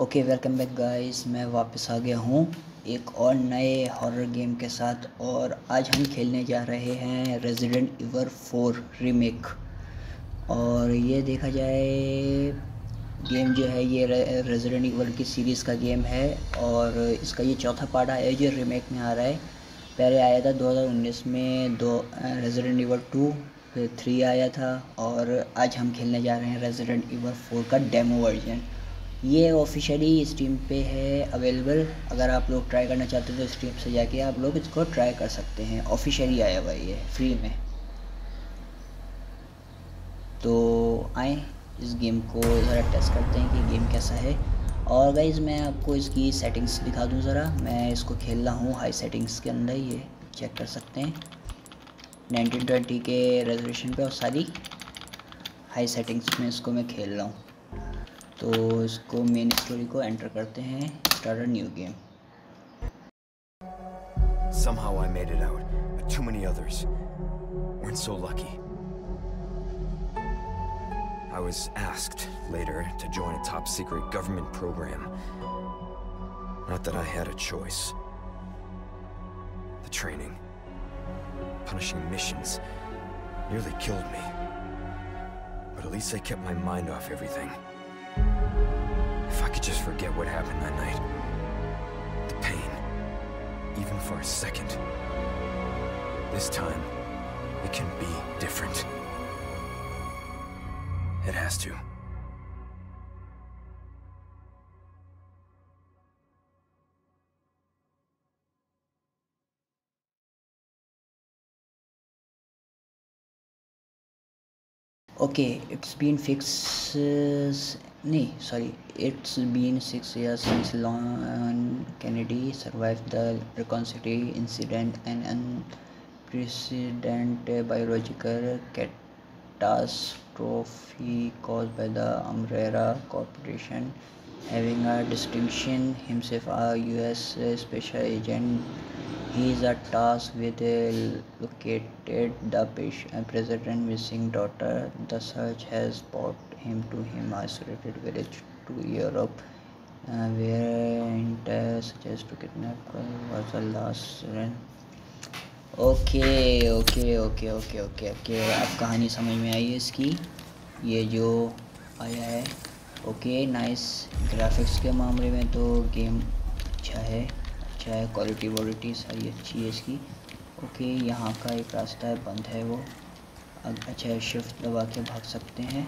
Okay welcome back guys मैं वापस आ गया हूँ एक और नए हॉरर गेम के साथ और आज हम खेलने जा रहे हैं रेजिडेंट इवर फोर रीमेक और ये देखा जाए गेम जो है ये रेजिडेंट इवर की सीरीज़ का गेम है और इसका ये चौथा पार्ट है जो रीमेक में आ रहा है। पहले आया था 2019 में, दो रेजिडेंट इवर टू फिर थ्री आया था और आज हम खेलने जा रहे हैं रेजिडेंट इवर फोर का डेमो वर्जन ये ऑफिशियली स्टीम पे है अवेलेबल अगर आप लोग ट्राई करना चाहते हैं तो स्टीम से जाके आप लोग इसको ट्राई कर सकते हैं। ऑफिशियली आया हुआ ये फ्री में। तो आए इस गेम को ज़रा टेस्ट करते हैं कि गेम कैसा है। और गाइज़ मैं आपको इसकी सेटिंग्स दिखा दूँ ज़रा। मैं इसको खेल रहा हूँ हाई सेटिंग्स के अंदर ये चेक कर सकते हैं। नाइनटीन ट्वेंटी के रेजोल्यूशन पे और सारी हाई सेटिंग्स में इसको मैं खेल रहा हूँ। तो इसको मेन स्टोरी को एंटर करते हैं start a new game Somehow I made it out, but too many others weren't so lucky. I was asked later to join a top secret government program. Not that I had a choice. The training, punishing missions, nearly killed me. But at least I kept my mind off everything. If I could just forget what happened that night. The pain. Even for a second. This time, it can be different. It has to. Okay, it's been fixed. Nee, sorry. It's been six years since Lon uh, Kennedy survived the Reconciliation incident, and an unprecedented biological catastrophe caused by the Umbrella Corporation. Having a distinction himself a U.S. special agent he is tasked with uh, located the uh, president's missing daughter. The search has brought him to him isolated village to Europe, uh, where entire suggests to kidnap was the last run. Okay okay okay okay okay okay अब कहानी समझ में आई है इसकी। ये जो आया है। ओके नाइस ग्राफिक्स के मामले में तो गेम अच्छा है। अच्छा है क्वालिटी वॉलिटी सारी अच्छी है इसकी। ओके यहाँ का एक रास्ता है बंद है वो। अच्छा शिफ्ट दबा के भाग सकते हैं।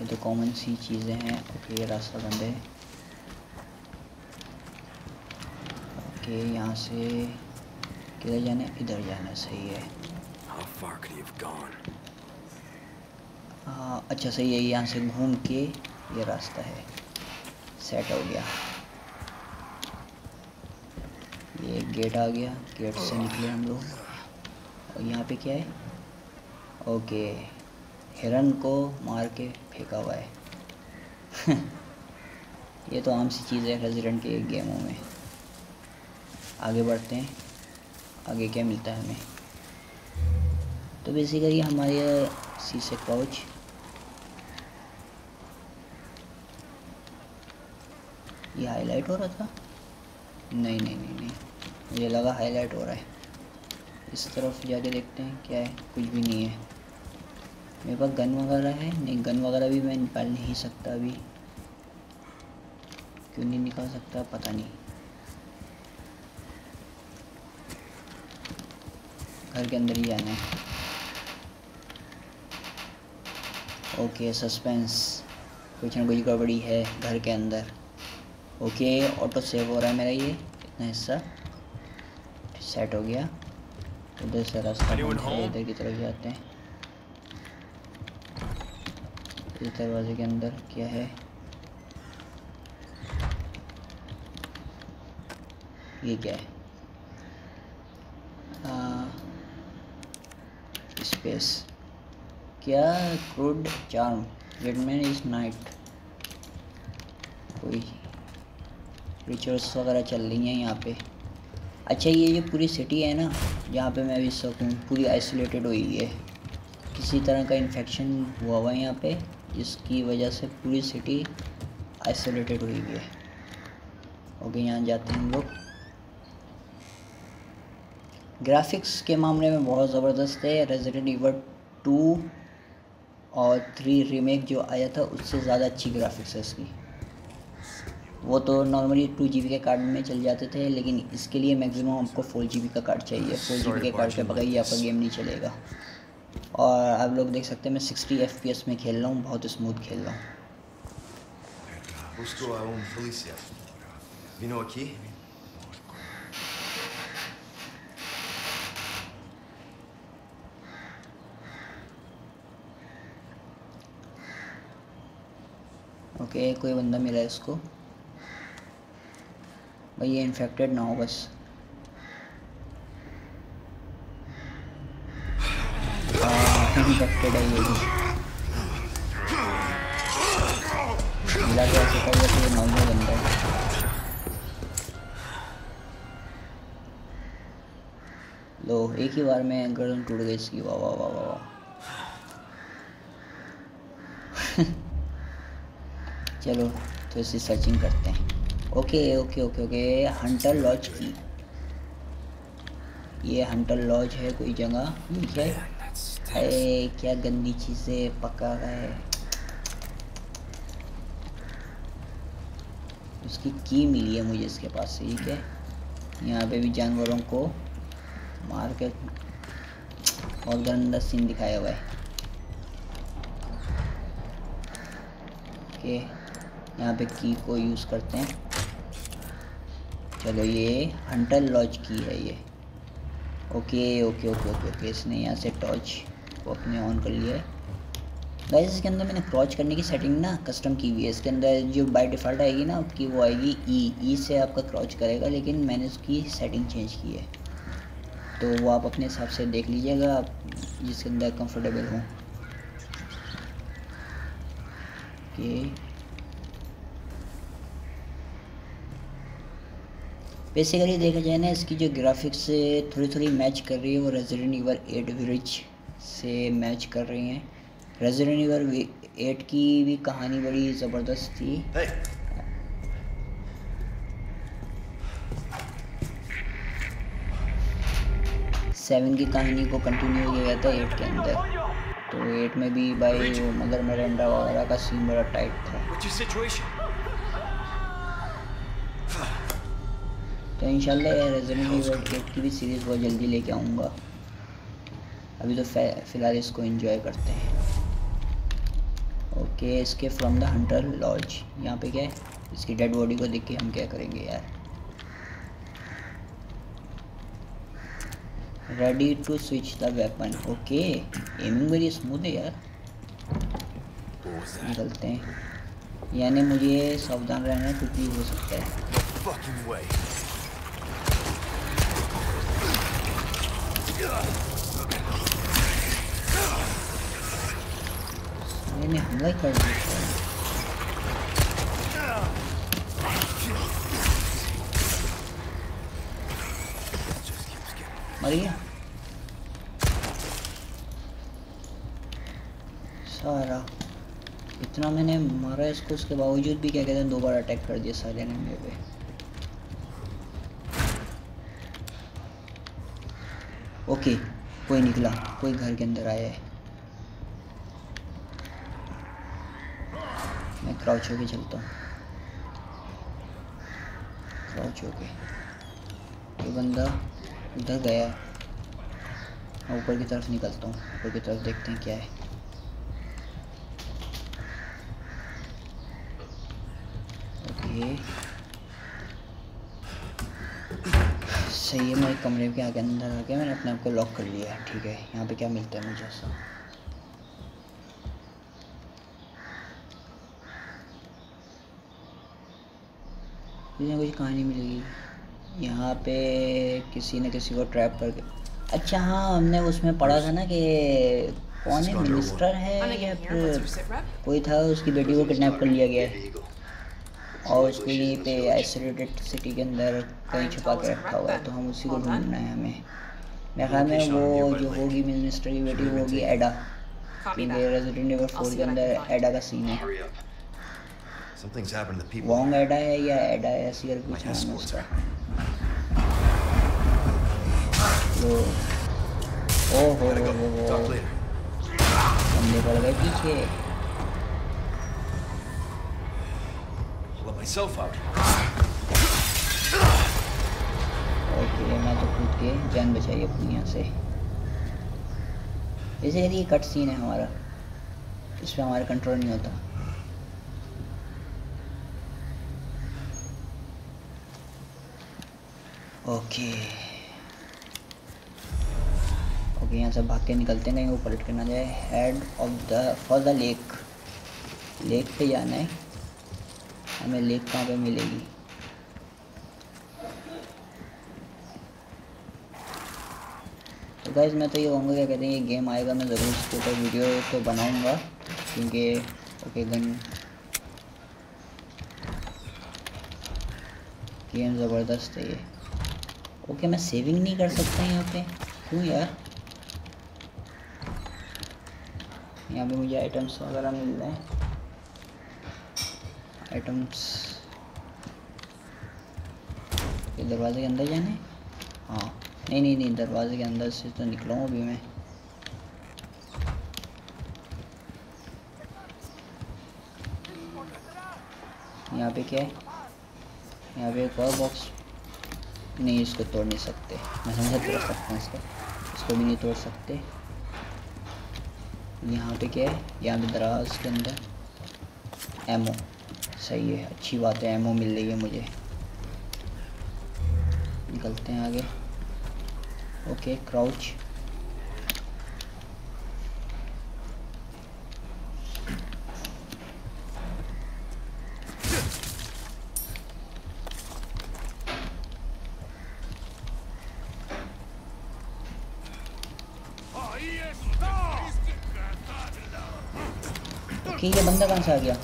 ये तो कॉमन सी चीज़ें हैं। ओके ये रास्ता बंद है। ओके यहाँ से किधर जाना है? इधर जाना सही है। आ, अच्छा सही है यहाँ से घूम के ये रास्ता है। सेट हो गया। ये गेट आ गया। गेट से निकले हम लोग। और यहाँ पे क्या है? ओके। हिरन को मार के फेंका हुआ है। ये तो आम सी चीज़ है रेजिडेंट के गेमों में। आगे बढ़ते हैं। आगे क्या मिलता है हमें? तो बेसिकली हमारे शीशे पाउच ये हाईलाइट हो रहा था? नहीं नहीं नहीं नहीं। मुझे लगा हाईलाइट हो रहा है। इस तरफ़ जाके देखते हैं क्या है। कुछ भी नहीं है। मेरे पास गन वगैरह है। नहीं गन वगैरह भी मैं निकाल नहीं सकता अभी। क्यों नहीं निकाल सकता पता नहीं। घर के अंदर ही जाना है। Okay suspense. कुछ ना कुछ गड़बड़ी है घर के अंदर। ओके ऑटो सेव हो रहा है मेरा ये। इतना हिस्सा। सेट हो गया। उधर से रास्ता इधर की तरफ़ जाते हैं। इस दरवाजे के अंदर क्या है। ये क्या है? स्पेस क्या crude charm redman is night कोई रिचुअल्स वगैरह चल रही हैं यहाँ पे। अच्छा ये जो पूरी सिटी है ना, जहाँ पे मैं अभी सकूँ, पूरी आइसोलेटेड हुई है। किसी तरह का इन्फेक्शन हुआ हुआ है यहाँ पे। जिसकी वजह से पूरी सिटी आइसोलेटेड हुई हुई है। ओके यहाँ जाते हैं हम लोग। ग्राफिक्स के मामले में बहुत ज़बरदस्त है। रेजिडेंट ईवर टू और थ्री रीमेक जो आया था उससे ज़्यादा अच्छी ग्राफिक्स है इसकी। वो तो नॉर्मली टू जी के कार्ड में चल जाते थे लेकिन इसके लिए मैक्सिमम आपको फोर जी का कार्ड चाहिए। फोर जी के कार्ड के बगैर ही आपका गेम नहीं चलेगा। और आप लोग देख सकते हैं मैं सिक्सटी एफ़ में खेल रहा हूँ बहुत स्मूथ खेल रहा हूँ Busco a un policía. ¿Vino aquí? Okay कोई बंदा मिला है इसको भाई ये इन्फेक्टेड ना हो बस इन्फेक्टेड है ये भी। मिला तो ऐसे कर तो नॉर्मल बंदा। है लो, एक ही बार में गर्दन टूट गई इसकी। वाह वाह वाह वाह चलो तो इसी सर्चिंग करते हैं। Okay okay okay okay hunter lodge की। ये हंटर लॉज है कोई जगह? है। अरे, क्या गंदी चीज़ें पका है। उसकी की मिली है मुझे इसके पास ठीक है? यहाँ पे भी जानवरों को मार के और गंदा सीन दिखाया हुआ है। ओके, यहाँ पे की को यूज़ करते हैं। चलो ये हंटर लॉज की है ये। Okay okay okay okay okay, इसने यहाँ से टॉर्च को अपने ऑन कर लिया है। गाइस इसके अंदर मैंने क्रॉच करने की सेटिंग ना कस्टम की हुई है। इसके अंदर जो बाय डिफ़ॉल्ट आएगी ना आपकी वो आएगी ई ई से आपका क्रॉच करेगा, लेकिन मैंने उसकी सेटिंग चेंज की है। तो वो आप अपने हिसाब से देख लीजिएगा, आप जिसके अंदर कंफर्टेबल हो। ओके बेसिकली देखा जाए ना, इसकी जो ग्राफिक्स थोड़ी थोड़ी मैच कर रही है वो रेजिडेंट ईवर एट विरिच से मैच कर रही हैं। रेजिडेंट ईवर एट की भी कहानी बड़ी ज़बरदस्त थी। Hey, सेवन की कहानी को कंटिन्यू किया गया था एट के अंदर। तो एट में भी भाई वो मदर मरेंडा वगैरह का सीन बड़ा टाइट था? तो इंशाल्लाह रेजिडेंट ईवर एट की भी सीरीज़ बहुत जल्दी लेके आऊँगा। अभी तो फ़िलहाल इसको एंजॉय करते हैं। ओके इसके फ्रॉम द हंटर लॉज यहाँ पे क्या है? इसकी डेड बॉडी को देख के हम क्या करेंगे यार? Ready to switch the weapon okay aiming बड़ी स्मूथ है यार? निकलते हैं। यानी मुझे सावधान रहना है भी हो सकता है। मैंने हमला कर दिया मर इतना मैंने मारा इसको उसके बावजूद भी क्या कहते हैं दो बार अटैक कर दिया सारे ने मेरे पे। ओके, कोई निकला, कोई घर के अंदर आया है मैं क्राउच होके चलता हूँ। क्राउच होके ये बंदा उधर गया, मैं ऊपर की तरफ़ निकलता हूँ। ऊपर की तरफ़ देखते हैं क्या है। ओके सही है, मैं कमरे के आगे अंदर आके मैंने अपने आप को लॉक कर लिया ठीक है। यहाँ पे क्या मिलता है मुझे ऐसा? कुछ ना कुछ कहानी मिलेगी यहाँ पे किसी न किसी को ट्रैप करके। अच्छा हाँ हमने उसमें पढ़ा था ना कि कौन है? मिनिस्टर है या फिर कोई था? उसकी बेटी को किडनैप कर लिया गया। है और उसको यहीं पे आइसोलेटेड सिटी के अंदर कहीं छुपा के रखा हुआ है तो हम उसी को ढूंढना है हमें। मेरे ख्याल में वो जो होगी मिनिस्टर की बेटी वो होगी एडा क्योंकि रेजिडेंट एवर I'll फोर के अंदर एडा का सीन है. Something's happened to the people. वोंग एडा है या एडा है कुछ नाम है उसका तो ओ हो हो हो हो later. बंदे गए पीछे let myself out. ओके मैं तो कूद के जान बचाई अपनी यहाँ से जैसे ये कट सीन है हमारा इस पर हमारा कंट्रोल नहीं होता ओके ओके यहाँ से भाग के निकलते हैं, कहीं वो पलट के ना जाए. Head of the for the lake lake पे जाना है. हमें लेक कहाँ पे मिलेगी? तो गाइज़ मैं तो ये कहूँगा क्या कहते हैं, ये गेम आएगा, मैं ज़रूर इसके ऊपर वीडियो तो बनाऊँगा, क्योंकि ओके गन गेम ज़बरदस्त है ये. ओके, मैं सेविंग नहीं कर सकता यहाँ पे। क्यों यार? यहाँ पे मुझे आइटम्स वगैरह मिल रहे हैं। आइटम्स दरवाजे के अंदर जाने हाँ? नहीं नहीं नहीं, दरवाजे के अंदर से तो निकला हूँ अभी मैं। यहाँ पे क्या है? यहाँ पे एक और बॉक्स नहीं इसको तोड़ नहीं सकते। मैं समझा तोड़ सकते हैं इसको इसको भी नहीं तोड़ सकते। यहाँ पे क्या है? यहाँ पे दराज के अंदर एमओ सही है, अच्छी बात है एमओ मिल रही है मुझे। निकलते हैं आगे। ओके क्राउच ओके ये बंदा कहाँ से आ गया?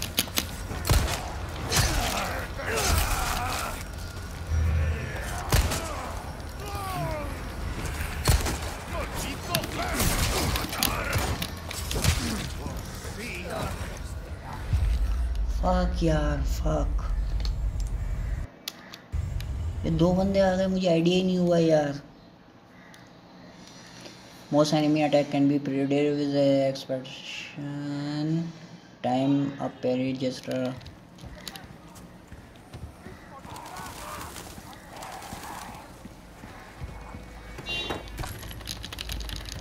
फक यार फक ये दो बंदे आ गए, मुझे आइडिया ही नहीं हुआ यार. Most enemy attack can be parried with expectation time up parry just uh,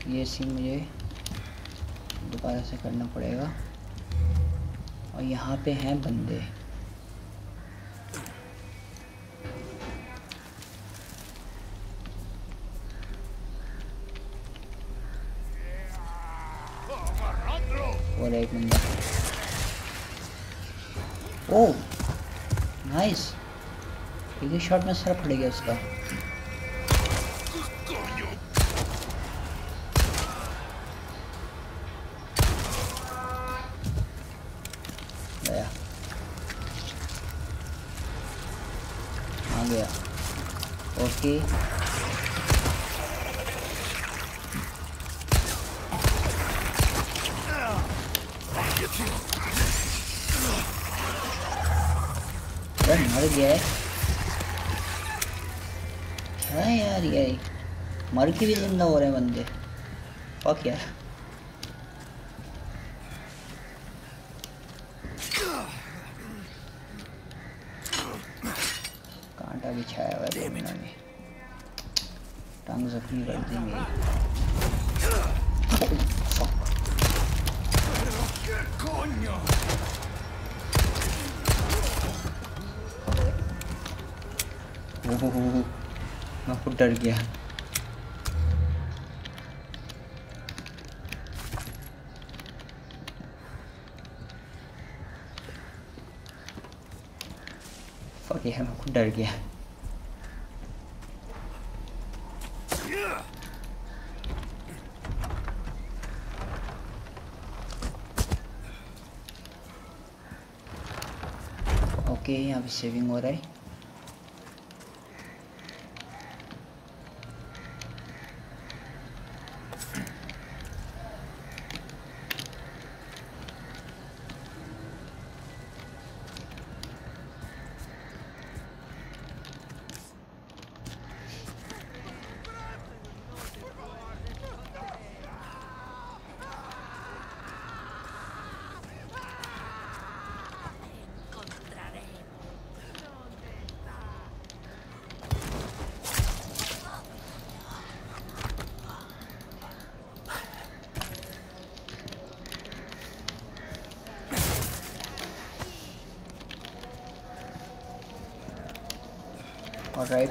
ये सीन मुझे दोबारा से करना पड़ेगा। और यहाँ पे हैं बंदे। और एक बंदा। ओ नाइस एक ही शॉट में सर फट गया उसका। गया। ओके यार मर गया है। क्या यार ये मर के भी ज़िंदा हो रहे हैं बंदे। फक यार कांटा भी छाया हुआ है दोनों में टांग जख्मी कर दी मैं खुद डर गया। फक यार मैं खुद डर गया। ओके यहाँ पे सेविंग हो रहा है। राइट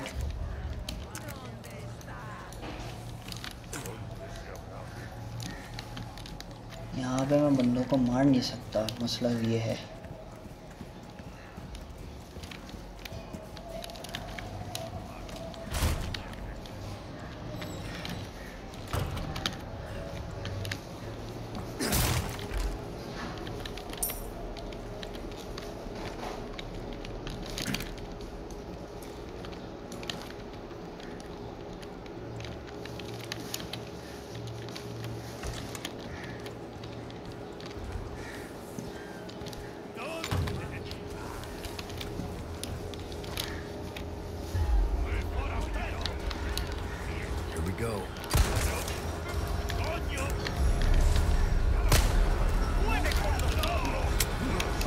यहाँ पे मैं बंदों को मार नहीं सकता मसला ये है।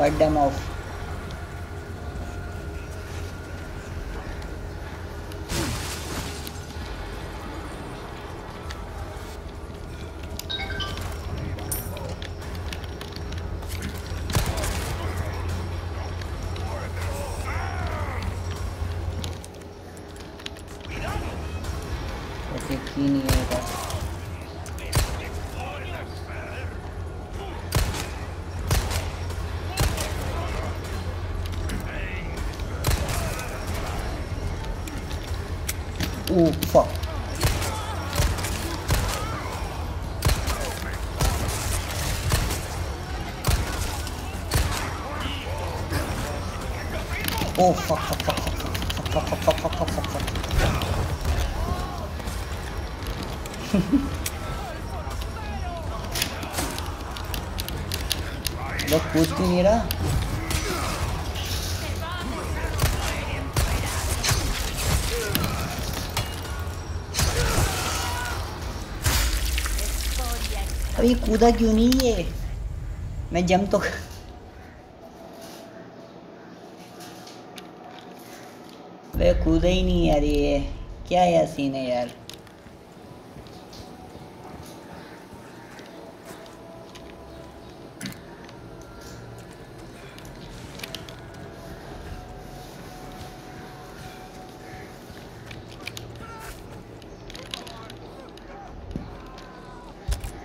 fight them off. Oh fuck fuck fuck fuck fuck fuck fuck fuck fuck fuck fuck fuck लोग पूछ क्यों नहीं रहा अभी कूदा क्यों नहीं ये मैं जम तो वे कूदा ही नहीं यार ये। क्या यार सीन है यार?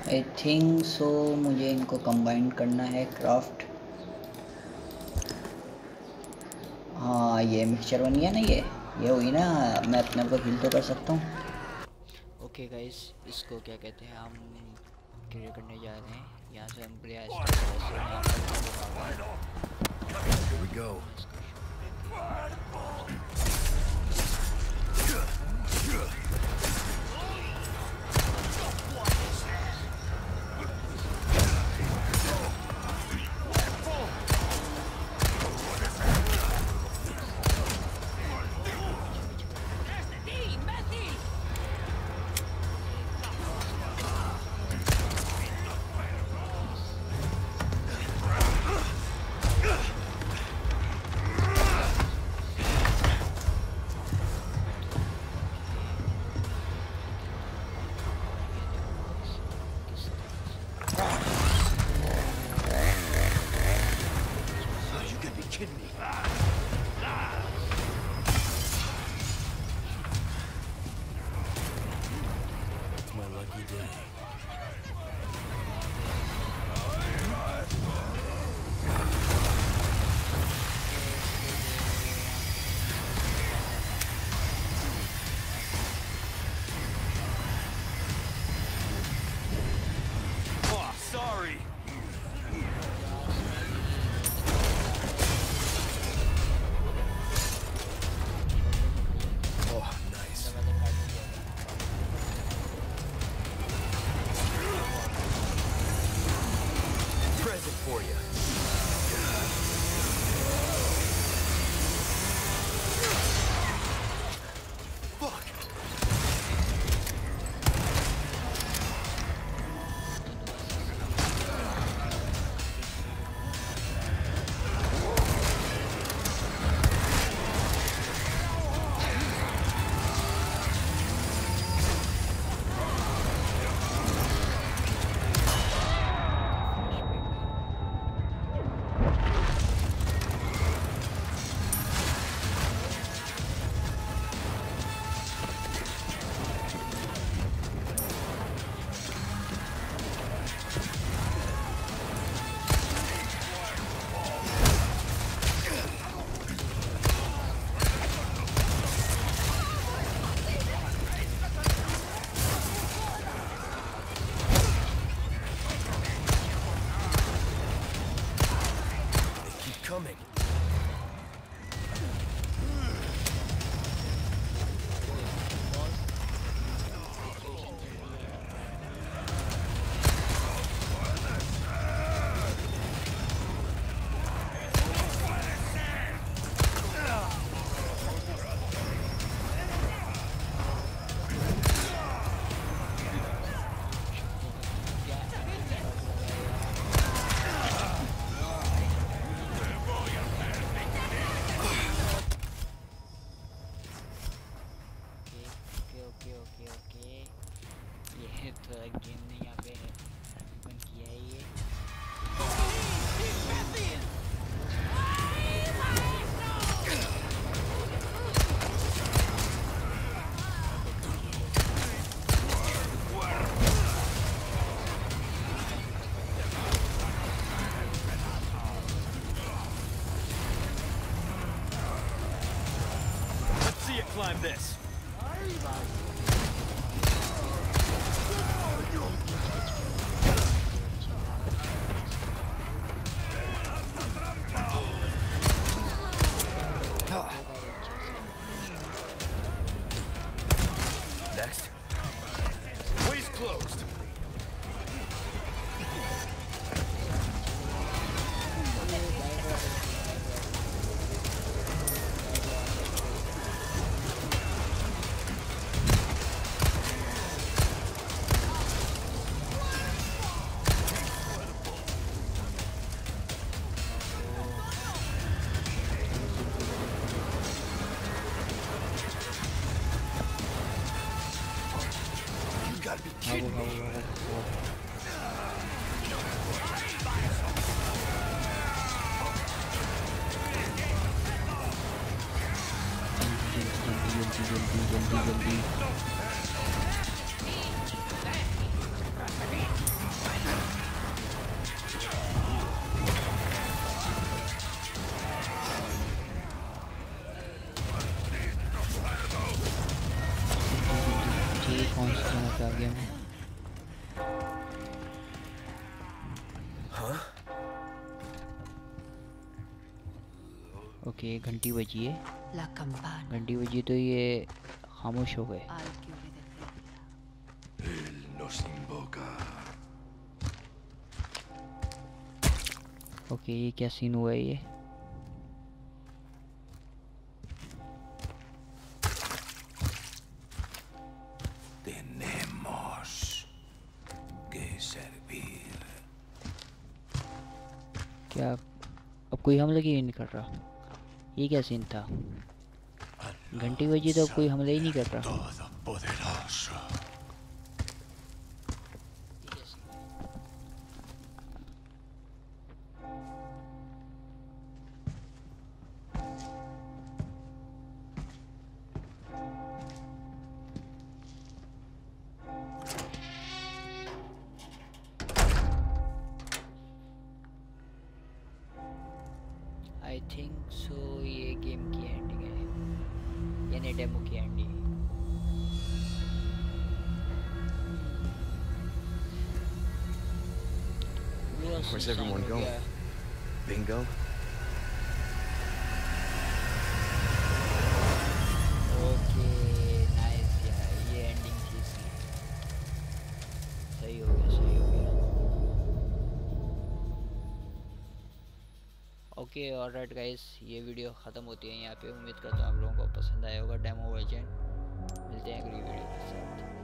आई थिंक सो मुझे इनको कंबाइन करना है क्राफ्ट हाँ ये मिक्सचर बन गया ना ये। ये हुई ना मैं अपने को हिल तो कर सकता हूँ। ओके गाइस इसको क्या कहते हैं हम क्लियर करने जा रहे हैं। यहाँ से हम प्रयास Here we go. Climb this. I will, I will, I will. Okay घंटी बजी है घंटी बजी तो ये खामोश हो गए। ओके ये क्या सीन हुआ है ये? अब कोई हमला क्यों नहीं कर रहा? ये क्या सीन था घंटी बजी तो कोई हमला ही नहीं कर रहा Todopoderoso. आई थिंक डेमो की ending Where's everyone going? Yeah. Bingo? Okay alright guys ये वीडियो ख़त्म होती है यहाँ पे उम्मीद करता हूँ आप लोगों पसंद आया होगा डेमो वर्जन मिलते हैं अगली वीडियो के साथ.